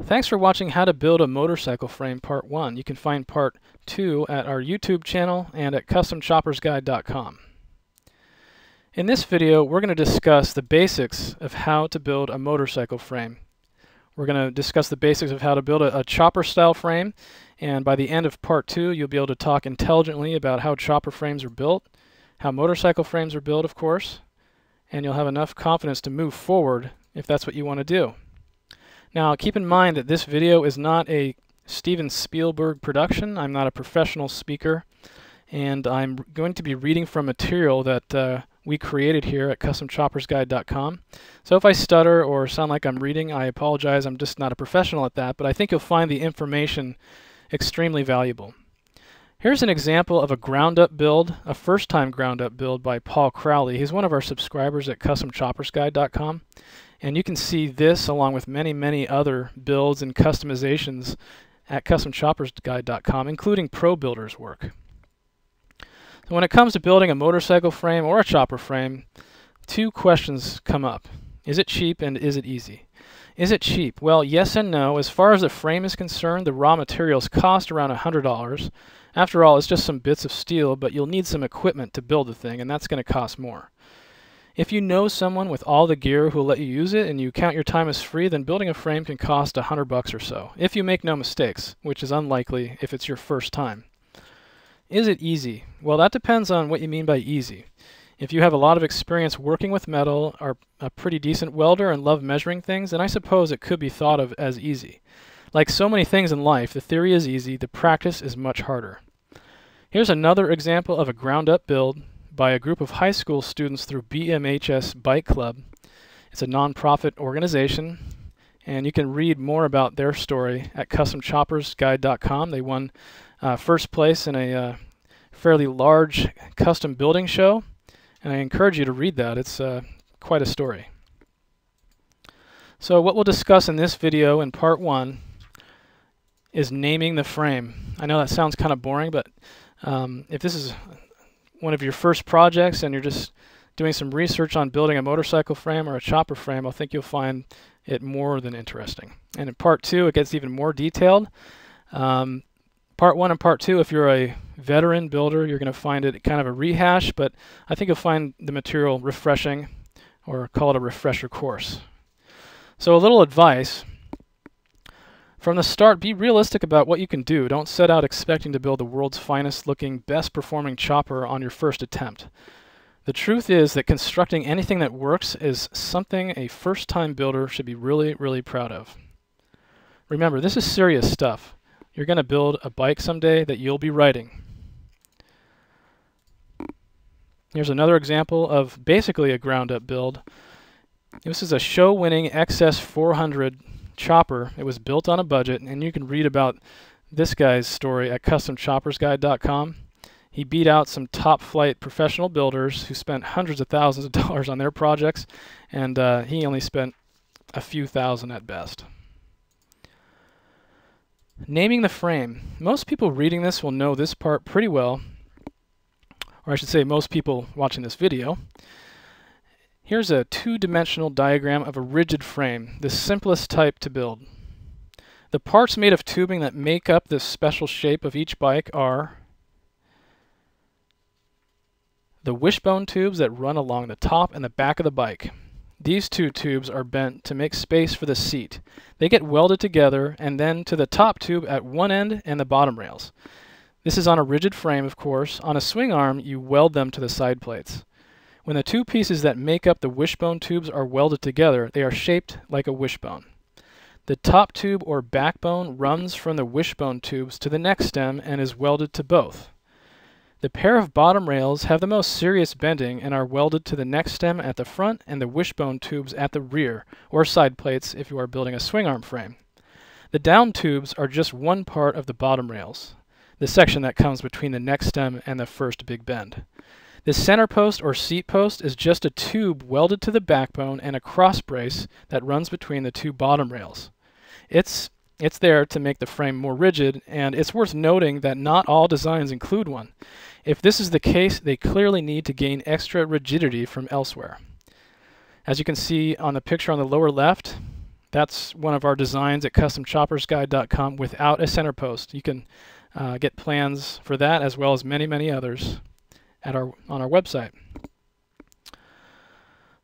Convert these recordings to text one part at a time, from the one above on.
Thanks for watching how to build a motorcycle frame part 1. You can find part 2 at our YouTube channel and at customchoppersguide.com. In this video we're going to discuss the basics of how to build a motorcycle frame. We're going to discuss the basics of how to build a, a chopper style frame and by the end of part 2 you'll be able to talk intelligently about how chopper frames are built, how motorcycle frames are built of course, and you'll have enough confidence to move forward if that's what you want to do. Now keep in mind that this video is not a Steven Spielberg production. I'm not a professional speaker and I'm going to be reading from material that uh, we created here at customchoppersguide.com. So if I stutter or sound like I'm reading, I apologize. I'm just not a professional at that, but I think you'll find the information extremely valuable. Here's an example of a ground up build, a first time ground up build by Paul Crowley. He's one of our subscribers at customchoppersguide.com. And you can see this along with many, many other builds and customizations at customchoppersguide.com, including pro builders work. So when it comes to building a motorcycle frame or a chopper frame, two questions come up. Is it cheap and is it easy? Is it cheap? Well, yes and no. As far as the frame is concerned, the raw materials cost around $100. After all, it's just some bits of steel, but you'll need some equipment to build the thing, and that's going to cost more. If you know someone with all the gear who'll let you use it and you count your time as free, then building a frame can cost a hundred bucks or so, if you make no mistakes, which is unlikely if it's your first time. Is it easy? Well, that depends on what you mean by easy. If you have a lot of experience working with metal, are a pretty decent welder, and love measuring things, then I suppose it could be thought of as easy. Like so many things in life, the theory is easy, the practice is much harder. Here's another example of a ground up build by a group of high school students through BMHS Bike Club. It's a nonprofit organization, and you can read more about their story at customchoppersguide.com. They won uh, first place in a uh, fairly large custom building show, and I encourage you to read that. It's uh, quite a story. So what we'll discuss in this video in part one is naming the frame. I know that sounds kind of boring, but um, if this is one of your first projects and you're just doing some research on building a motorcycle frame or a chopper frame, I think you'll find it more than interesting. And in part two, it gets even more detailed. Um, part one and part two, if you're a veteran builder, you're going to find it kind of a rehash, but I think you'll find the material refreshing or call it a refresher course. So a little advice from the start, be realistic about what you can do. Don't set out expecting to build the world's finest looking, best performing chopper on your first attempt. The truth is that constructing anything that works is something a first time builder should be really, really proud of. Remember, this is serious stuff. You're going to build a bike someday that you'll be riding. Here's another example of basically a ground up build. This is a show winning XS 400 chopper. It was built on a budget, and you can read about this guy's story at customchoppersguide.com. He beat out some top flight professional builders who spent hundreds of thousands of dollars on their projects, and uh, he only spent a few thousand at best. Naming the frame. Most people reading this will know this part pretty well, or I should say most people watching this video. Here's a two-dimensional diagram of a rigid frame, the simplest type to build. The parts made of tubing that make up this special shape of each bike are the wishbone tubes that run along the top and the back of the bike. These two tubes are bent to make space for the seat. They get welded together and then to the top tube at one end and the bottom rails. This is on a rigid frame, of course. On a swing arm, you weld them to the side plates. When the two pieces that make up the wishbone tubes are welded together, they are shaped like a wishbone. The top tube or backbone runs from the wishbone tubes to the neck stem and is welded to both. The pair of bottom rails have the most serious bending and are welded to the neck stem at the front and the wishbone tubes at the rear, or side plates if you are building a swing arm frame. The down tubes are just one part of the bottom rails, the section that comes between the neck stem and the first big bend. The center post or seat post is just a tube welded to the backbone and a cross brace that runs between the two bottom rails. It's, it's there to make the frame more rigid, and it's worth noting that not all designs include one. If this is the case, they clearly need to gain extra rigidity from elsewhere. As you can see on the picture on the lower left, That's one of our designs at customchoppersguide.com without a center post. You can uh, get plans for that as well as many, many others at our on our website.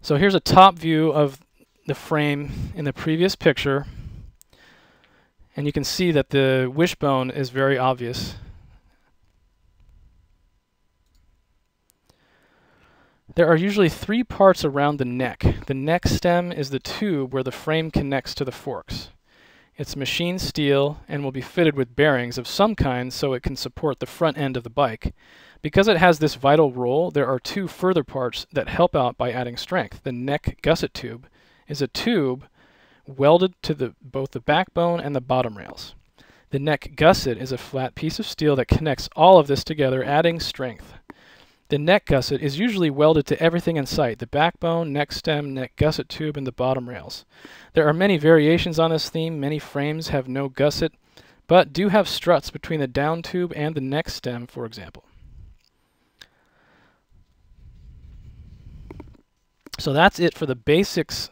So here's a top view of the frame in the previous picture. And you can see that the wishbone is very obvious. There are usually three parts around the neck. The neck stem is the tube where the frame connects to the forks. It's machined steel and will be fitted with bearings of some kind so it can support the front end of the bike. Because it has this vital role, there are two further parts that help out by adding strength. The neck gusset tube is a tube welded to the, both the backbone and the bottom rails. The neck gusset is a flat piece of steel that connects all of this together, adding strength. The neck gusset is usually welded to everything in sight, the backbone, neck stem, neck gusset tube, and the bottom rails. There are many variations on this theme. Many frames have no gusset, but do have struts between the down tube and the neck stem, for example. So that's it for the basics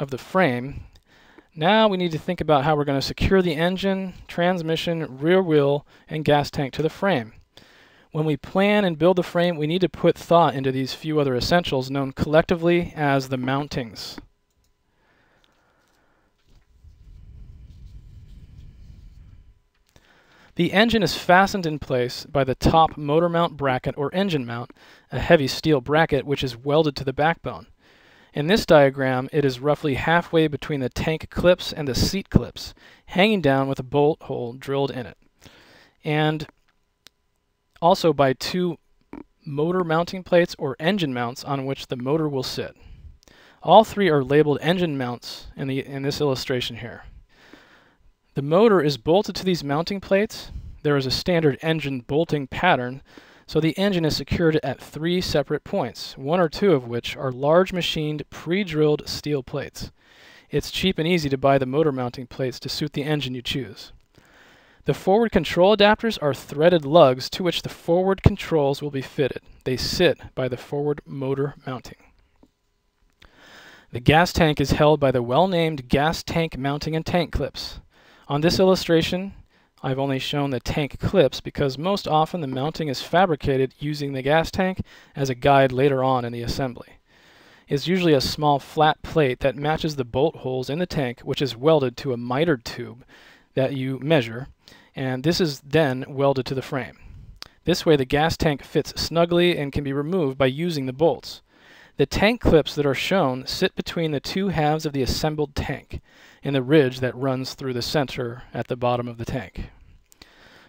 of the frame. Now we need to think about how we're going to secure the engine, transmission, rear wheel, and gas tank to the frame. When we plan and build the frame, we need to put thought into these few other essentials known collectively as the mountings. The engine is fastened in place by the top motor mount bracket or engine mount, a heavy steel bracket which is welded to the backbone. In this diagram, it is roughly halfway between the tank clips and the seat clips, hanging down with a bolt hole drilled in it. And also by two motor mounting plates or engine mounts on which the motor will sit. All three are labeled engine mounts in, the, in this illustration here. The motor is bolted to these mounting plates. There is a standard engine bolting pattern, so the engine is secured at three separate points, one or two of which are large machined pre-drilled steel plates. It's cheap and easy to buy the motor mounting plates to suit the engine you choose. The forward control adapters are threaded lugs to which the forward controls will be fitted. They sit by the forward motor mounting. The gas tank is held by the well-named gas tank mounting and tank clips. On this illustration, I've only shown the tank clips because most often the mounting is fabricated using the gas tank as a guide later on in the assembly. It's usually a small flat plate that matches the bolt holes in the tank which is welded to a mitered tube that you measure and this is then welded to the frame. This way the gas tank fits snugly and can be removed by using the bolts. The tank clips that are shown sit between the two halves of the assembled tank and the ridge that runs through the center at the bottom of the tank.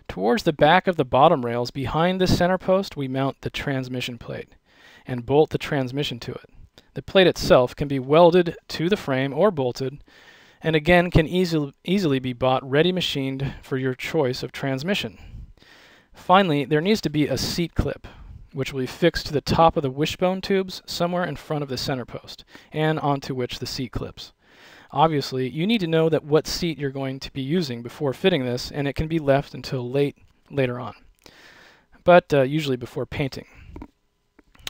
Towards the back of the bottom rails behind the center post we mount the transmission plate and bolt the transmission to it. The plate itself can be welded to the frame or bolted and again can easily, easily be bought ready machined for your choice of transmission. Finally, there needs to be a seat clip, which will be fixed to the top of the wishbone tubes somewhere in front of the center post, and onto which the seat clips. Obviously, you need to know that what seat you're going to be using before fitting this, and it can be left until late later on, but uh, usually before painting.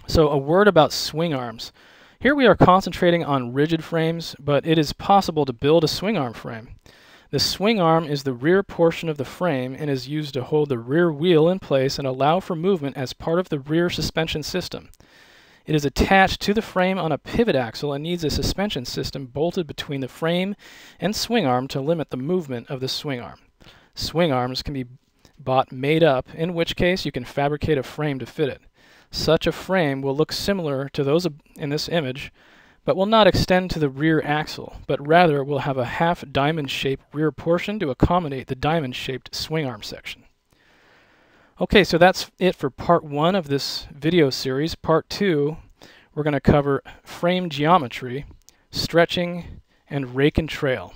So a word about swing arms. Here we are concentrating on rigid frames, but it is possible to build a swing arm frame. The swing arm is the rear portion of the frame and is used to hold the rear wheel in place and allow for movement as part of the rear suspension system. It is attached to the frame on a pivot axle and needs a suspension system bolted between the frame and swing arm to limit the movement of the swing arm. Swing arms can be bought made up, in which case you can fabricate a frame to fit it. Such a frame will look similar to those in this image, but will not extend to the rear axle, but rather will have a half diamond-shaped rear portion to accommodate the diamond-shaped swing arm section. Okay, so that's it for part one of this video series. Part two, we're going to cover frame geometry, stretching, and rake and trail.